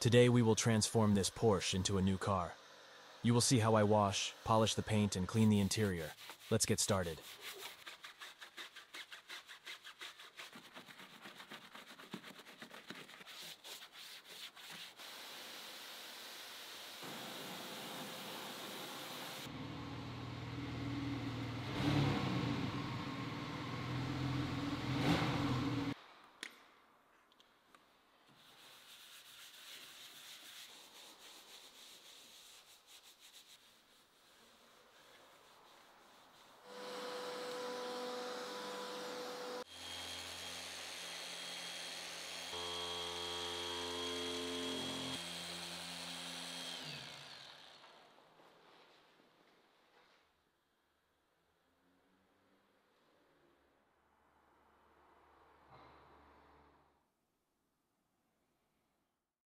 Today we will transform this Porsche into a new car. You will see how I wash, polish the paint, and clean the interior. Let's get started.